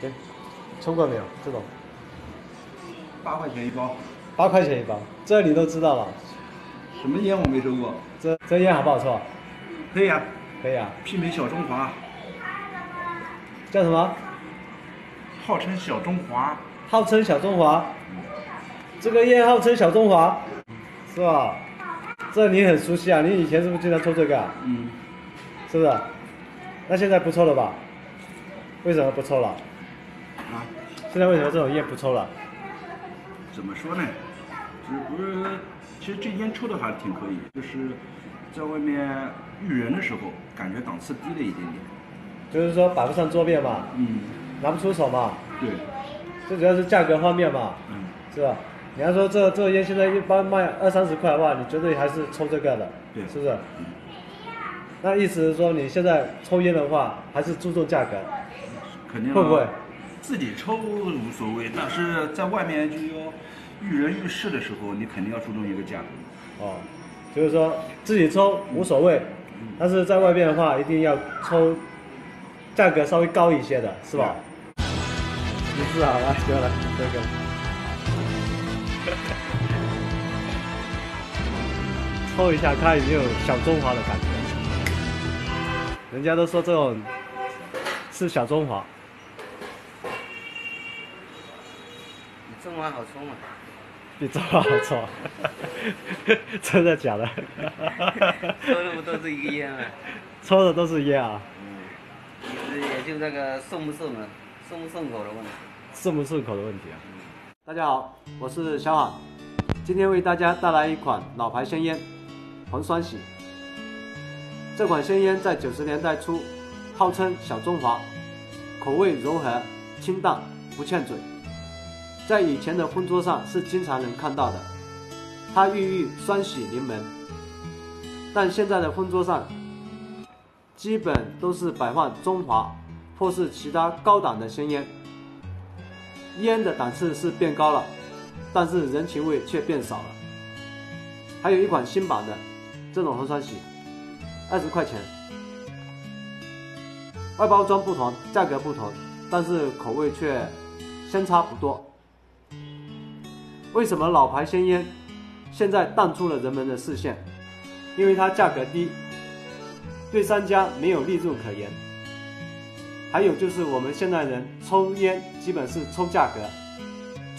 对，抽过没有？这种八块钱一包，八块钱一包，这你都知道了。什么烟我没抽过？这这烟好不好抽？可以啊，可以啊。媲美小中华，叫什么？号称小中华。号称小中华。这个烟号称小中华，是吧？这你很熟悉啊，你以前是不是经常抽这个啊？嗯。是不是？那现在不抽了吧？为什么不抽了？啊？现在为什么这种烟不抽了？怎么说呢？就是不是，其实这烟抽的还挺可以，就是在外面遇人的时候，感觉档次低了一点点。就是说摆不上桌面嘛。嗯。拿不出手嘛。对。最主要是价格方面嘛。嗯。是吧？你要说这这烟现在一般卖二三十块的话，你绝对还是抽这个的。对。是不是？嗯那意思是说，你现在抽烟的话，还是注重价格？肯定。会不会？自己抽无所谓，但是在外面就要遇人遇事的时候，你肯定要注重一个价格。哦，就是说自己抽无所谓，但是在外面的话，一定要抽价格稍微高一些的，是吧？没事啊，来，行了，这个。抽一下，看有没有小中华的感觉。人家都说这种是小中华，中华好抽吗？比中华好抽，真的假的？抽的不都是一个烟吗？抽的都是烟啊。嗯，也就那个顺不顺啊，顺不顺口的问题。顺不顺口的问题啊。大家好，我是小海，今天为大家带来一款老牌香烟——红双喜。这款香烟在九十年代初，号称小中华，口味柔和、清淡，不欠嘴，在以前的婚桌上是经常能看到的。它寓意双喜临门，但现在的婚桌上，基本都是摆放中华或是其他高档的香烟。烟的档次是变高了，但是人情味却变少了。还有一款新版的这种红双喜。二十块钱，外包装不同，价格不同，但是口味却相差不多。为什么老牌香烟现在淡出了人们的视线？因为它价格低，对商家没有利润可言。还有就是我们现代人抽烟基本是抽价格，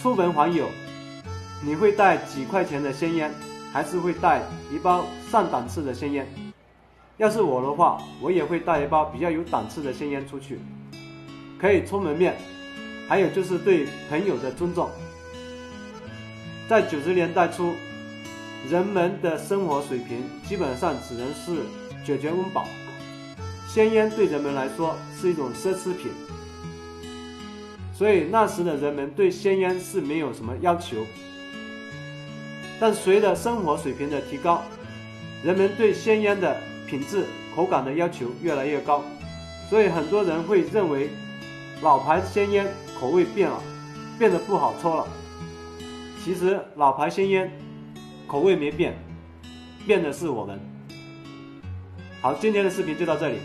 出门环友，你会带几块钱的香烟，还是会带一包上档次的香烟？要是我的话，我也会带一包比较有档次的香烟出去，可以充门面。还有就是对朋友的尊重。在九十年代初，人们的生活水平基本上只能是解决温饱，香烟对人们来说是一种奢侈品，所以那时的人们对香烟是没有什么要求。但随着生活水平的提高，人们对香烟的品质、口感的要求越来越高，所以很多人会认为老牌香烟口味变了，变得不好抽了。其实老牌香烟口味没变，变的是我们。好，今天的视频就到这里。